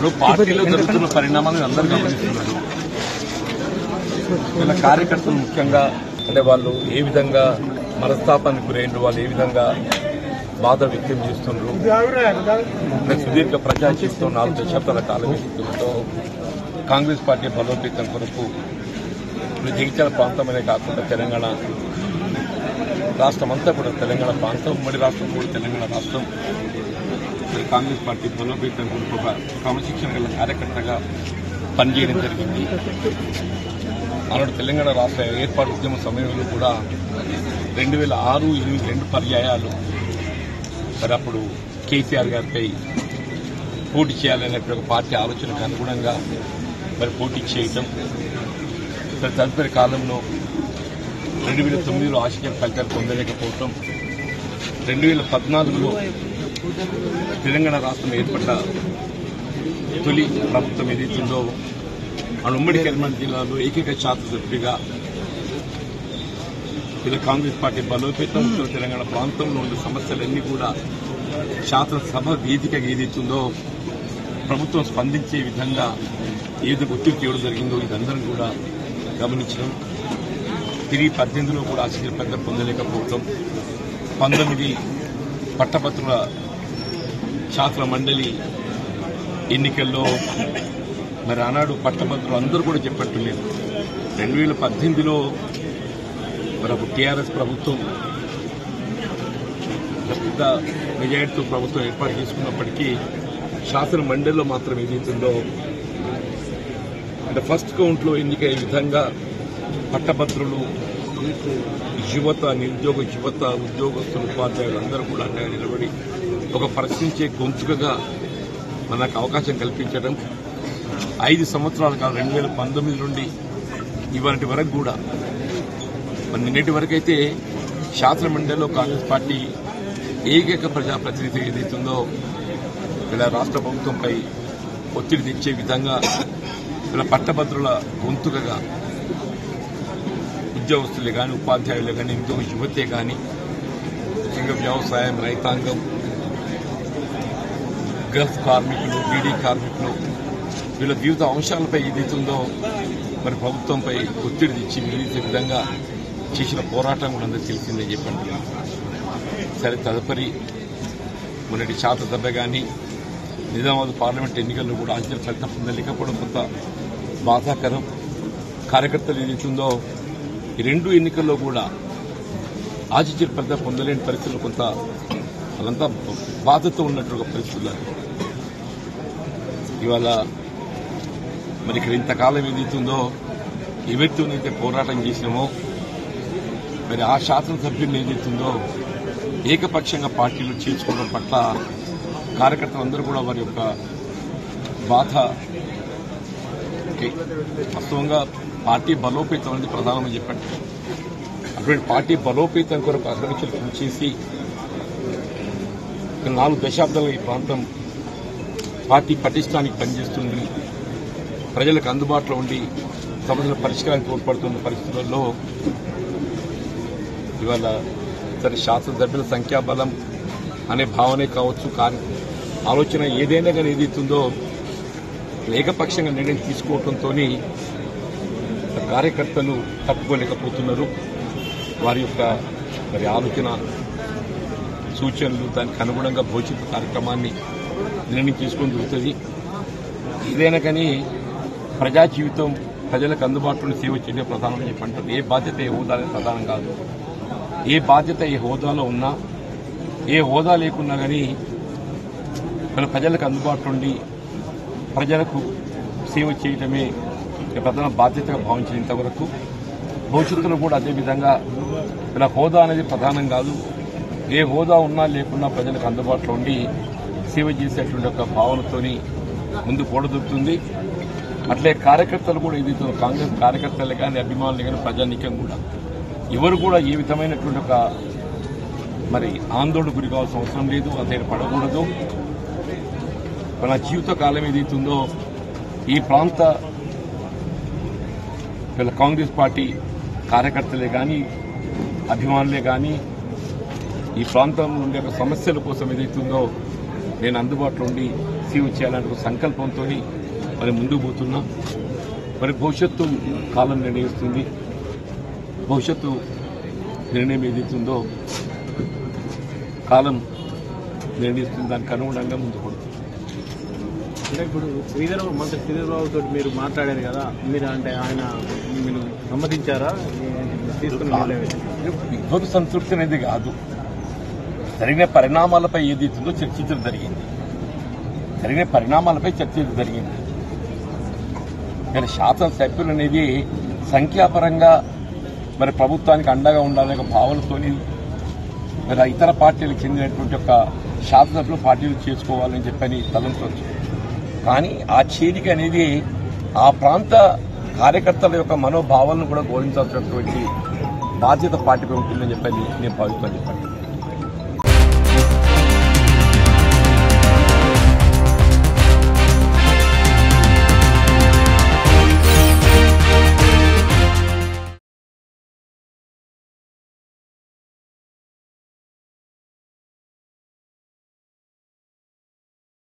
ఇప్పుడు పార్టీలో జరుగుతున్న పరిణామాలను అందరూ గమనిస్తున్నారు. వీళ్ళ కార్యకర్తలు ముఖ్యంగా అంటే వాళ్ళు ఏ విధంగా మనస్తాపానికి గురైండ్రు వాళ్ళు ఏ విధంగా బాధ వ్యక్తం చేస్తున్నారు అంటే సుదీర్ఘ ప్రజాశీస్తో నాలుగు దశాబ్దాల కాలం ఎదుగుతుందో కాంగ్రెస్ పార్టీ బలోపేతం కొరకు ఇప్పుడు జగిత్యాల ప్రాంతమనే కాకుండా తెలంగాణ రాష్ట్రం అంతా కూడా తెలంగాణ ప్రాంతం ఉమ్మడి రాష్ట్రం కూడా తెలంగాణ రాష్ట్రం కాంగ్రెస్ పార్టీ బలోపేతం కొరకు ఒక క్రమశిక్షణ గల కార్యకర్తగా పనిచేయడం జరిగింది. ఆనాడు తెలంగాణ రాష్ట్ర ఏర్పాటు ఉద్యమ సమయంలో కూడా రెండు వేల ఆరు ఎనిమిది రెండు పర్యాయాలు మరి అప్పుడు కేసీఆర్ గారిపై పోటీ చేయాలనే ఒక పార్టీ ఆలోచనకు అనుగుణంగా మరి పోటీ చేయటం. మరి తదుపరి కాలంలో రెండు వేల తొమ్మిదిలో ఆశించిన ఫలితాలు పొందలేకపోవటం. రెండు వేల పద్నాలుగులో తెలంగాణ రాష్ట్రం ఏర్పడ్డ తొలి ప్రభుత్వం ఏదైతుందో మన ఉమ్మడి కరీంనగర్ జిల్లాలో ఏకైక శాసనసభ్యుడిగా ఇలా కాంగ్రెస్ పార్టీ బలోపేతం ఉత్తర తెలంగాణ ప్రాంతంలో ఉన్న సమస్యలన్నీ కూడా శాసనసభ వేదికగా ఏదైతుందో ప్రభుత్వం స్పందించే విధంగా ఏది ఒత్తిడి చేయడం జరిగిందో ఇదందరం కూడా గమనించడం తిరిగి పద్దెనిమిదిలో కూడా పెద్ద పొందలేకపోవడం పంతొమ్మిది పట్టభద్రుల శాసన మండలి ఎన్నికల్లో మరి ఆనాడు పట్టభద్రులు అందరూ కూడా చెప్పట్టులేదు రెండు వేల పద్దెనిమిదిలో మరి టీఆర్ఎస్ ప్రభుత్వం పెద్ద మెజారిటీతో ప్రభుత్వం ఏర్పాటు చేసుకున్నప్పటికీ శాసన మండలిలో మాత్రం ఏదైతుందో అంటే ఫస్ట్ కౌంట్లో ఎన్నికయ్యే విధంగా పట్టభద్రులు యువత నిరుద్యోగ యువత ఉద్యోగస్తులు ఉపాధ్యాయులు అందరూ కూడా అండగా నిలబడి ఒక ప్రశ్నించే గొంతుకగా మనకు అవకాశం కల్పించడం. ఐదు సంవత్సరాల కాలం రెండు వేల పంతొమ్మిది నుండి ఇవాటి వరకు కూడా. మరి నిన్నటి వరకు అయితే కాంగ్రెస్ పార్టీ ఏకైక ప్రజాప్రతినిధి ఏదైతుందో ఇలా రాష్ట్ర ప్రభుత్వంపై ఒత్తిడి తెచ్చే విధంగా ఇలా పట్టభద్రుల గొంతుకగా ఉద్యోగస్తులే కానీ ఉపాధ్యాయులే కానీ నిరుద్యోగ యువతే కానీ ముఖ్యంగా వ్యవసాయం రైతాంగం గల్ఫ్ కార్మికులు బీడీ కార్మికులు వీళ్ళ వివిధ అంశాలపై ఏదైతుందో మరి ప్రభుత్వంపై ఒత్తిడి తెచ్చి వివిధ విధంగా చేసిన పోరాటం కూడా అందరికీ తెలిసిందని చెప్పండి. సరే తదుపరి మొన్నటి శాసనసభ కానీ నిజామాబాద్ పార్లమెంట్ ఎన్నికల్లో కూడా ఆశ్చర్య ఫలితం పొందలేకపోవడం కొంత బాధాకరం. కార్యకర్తలు ఏదైతుందో ఈ రెండు ఎన్నికల్లో కూడా ఆశ్చర్య ఫలితం పొందలేని పరిస్థితులు కొంత అదంతా బాధతో ఉన్నట్టు పరిస్థితులు ఇవాళ మరి ఇక్కడ ఇంతకాలం ఏదైతుందో ఎవరితోనైతే పోరాటం చేసినామో మరి ఆ శాసనసభ్యుని ఏదైతుందో ఏకపక్షంగా పార్టీలు చేర్చుకోవడం పట్ల కార్యకర్తలందరూ కూడా వారి యొక్క బాధ వాస్తవంగా పార్టీ బలోపేతం అనేది ప్రధానమని చెప్పండి. అటువంటి పార్టీ బలోపేతం కొరకు అగ్రమించలు కృషి చేసి నాలుగు దశాబ్దాలుగా ఈ ప్రాంతం పార్టీ పటిష్టానికి పనిచేస్తుంది. ప్రజలకు అందుబాటులో ఉండి సమస్యల పరిష్కారానికి తోడ్పడుతున్న పరిస్థితుల్లో ఇవాళ సరే శాసనసభ్యుల సంఖ్యాబలం అనే భావనే కావచ్చు కానీ ఆలోచన ఏదైనా కానీ ఏదైతుందో ఏకపక్షంగా నిర్ణయం తీసుకోవడంతో కార్యకర్తలు తప్పుకోలేకపోతున్నారు. వారి యొక్క మరి ఆలోచన సూచనలు దానికి అనుగుణంగా భవిష్యత్తు కార్యక్రమాన్ని నిర్ణయం తీసుకొని జరుగుతుంది. ఏదైనా కానీ ప్రజా జీవితం ప్రజలకు అందుబాటులో సేవ చేయడం ప్రధానమని చెప్పంటారు ఏ బాధ్యత ఏ హోదా అనేది ప్రధానం కాదు. ఏ బాధ్యత ఏ హోదాలో ఉన్నా ఏ హోదా లేకున్నా కానీ మన ప్రజలకు అందుబాటులో ఉండి ప్రజలకు సేవ చేయటమే ప్రధాన బాధ్యతగా భావించిన ఇంతవరకు భవిష్యత్తులో కూడా అదేవిధంగా ఇలా హోదా అనేది ప్రధానం కాదు. ఏ హోదా ఉన్నా లేకున్నా ప్రజలకు అందుబాటులో ఉండి సేవ చేసేటువంటి ఒక భావనతోని ముందు కూడదొరుకుతుంది అట్లే కార్యకర్తలు కూడా ఇది కాంగ్రెస్ కార్యకర్తలు కానీ అభిమానులు కానీ ప్రజానీకం కూడా. ఎవరు కూడా ఏ విధమైనటువంటి ఒక మరి ఆందోళన గురి కావాల్సిన అవసరం లేదు అతను పడకూడదు. మన జీవిత కాలం ఏదైతుందో ఈ ప్రాంత వీళ్ళ కాంగ్రెస్ పార్టీ కార్యకర్తలే కానీ అభిమానులే కానీ ఈ ప్రాంతంలో ఉండే సమస్యల కోసం ఏదైతుందో నేను అందుబాటులో ఉండి సేవ చేయాలనే ఒక సంకల్పంతో మరి ముందుకు పోతున్నా. మరి భవిష్యత్తు కాలం నిర్ణయిస్తుంది. భవిష్యత్తు నిర్ణయం ఏదైతుందో కాలం నిర్ణయిస్తుంది. దానికి అనుగుణంగా ముందుకు అంటే ఇప్పుడు శ్రీధర్ మంత్రి శ్రీధర్ బాబు తోటి మీరు మాట్లాడారు కదా మీరు అంటే ఆయన మీరు సమ్మతించారా? తీసుకున్న విద్వత్ సంతృప్తి అనేది కాదు. జరిగిన పరిణామాలపై ఏదైతుందో చర్చించడం జరిగింది. జరిగిన పరిణామాలపై చర్చించడం జరిగింది. మరి శాసనసభ్యులు అనేది సంఖ్యాపరంగా మరి ప్రభుత్వానికి అండగా ఉండాలనే ఒక భావనతోని మరి ఇతర పార్టీలకు చెందినటువంటి ఒక శాసనసభ్యులు పార్టీలు చేసుకోవాలని చెప్పని తలంచవచ్చు కానీ ఆ చేరిక అనేది ఆ ప్రాంత కార్యకర్తల యొక్క మనోభావాలను కూడా గౌరవించాల్సినటువంటి బాధ్యత పార్టీపై ఉంటుందని చెప్పని నేను భావిస్తాను చెప్పండి